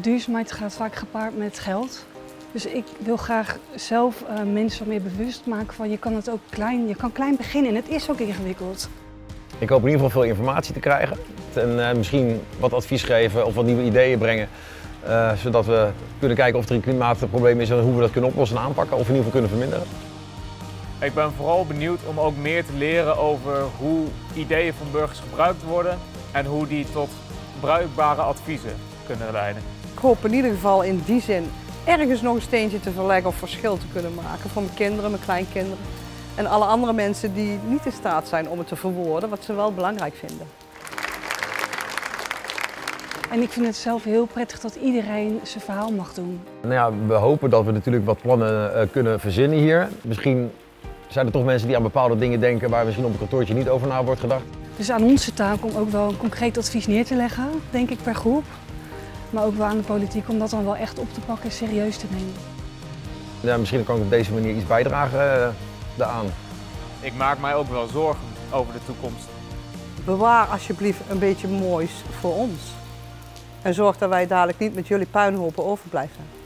Duurzaamheid gaat vaak gepaard met geld. Dus ik wil graag zelf uh, mensen meer bewust maken van je kan het ook klein, je kan klein beginnen en het is ook ingewikkeld. Ik hoop in ieder geval veel informatie te krijgen en uh, misschien wat advies geven of wat nieuwe ideeën brengen. Uh, zodat we kunnen kijken of er een klimaatprobleem is en hoe we dat kunnen oplossen en aanpakken of in ieder geval kunnen verminderen. Ik ben vooral benieuwd om ook meer te leren over hoe ideeën van burgers gebruikt worden en hoe die tot bruikbare adviezen kunnen leiden. Ik hoop in ieder geval in die zin ergens nog een steentje te verleggen of verschil te kunnen maken voor mijn kinderen, mijn kleinkinderen en alle andere mensen die niet in staat zijn om het te verwoorden, wat ze wel belangrijk vinden. En ik vind het zelf heel prettig dat iedereen zijn verhaal mag doen. Nou ja, we hopen dat we natuurlijk wat plannen uh, kunnen verzinnen hier. Misschien zijn er toch mensen die aan bepaalde dingen denken waar misschien op een kantoortje niet over na wordt gedacht. Dus aan onze taak om ook wel een concreet advies neer te leggen, denk ik per groep. Maar ook wel aan de politiek om dat dan wel echt op te pakken en serieus te nemen. Ja, misschien kan ik op deze manier iets bijdragen uh, daaraan. Ik maak mij ook wel zorgen over de toekomst. Bewaar alsjeblieft een beetje moois voor ons. En zorg dat wij dadelijk niet met jullie puinhopen overblijven.